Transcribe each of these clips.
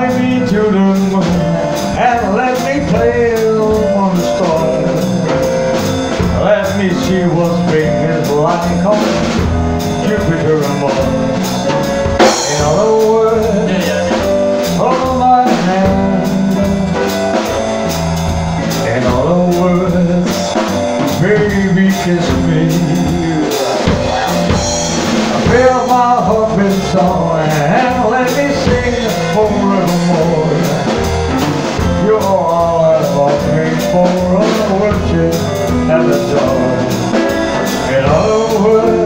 Guide me to the moon and let me play among the stars. Let me see what bring is like on Jupiter and Mars. In other words, hold my hand. In other words, baby, kiss me. Fill my heart with song and let me sing for you. Other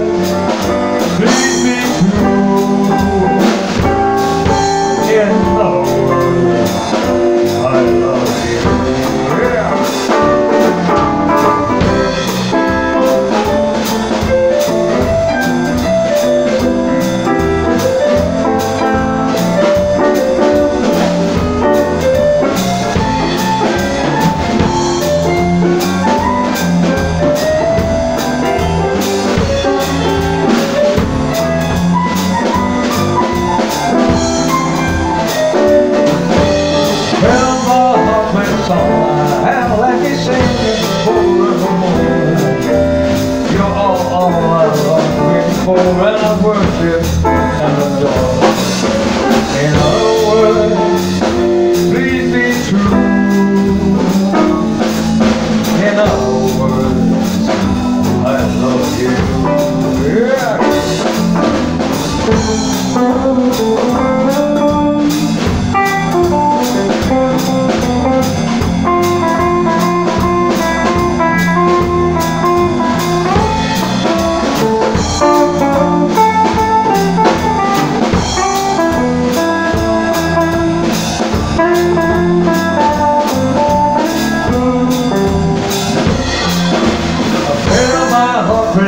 for I worship and adore. In other words, please be true. In other words, I love you. Yeah.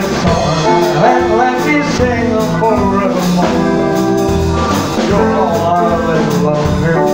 And let me sing forevermore. You're all been longing for.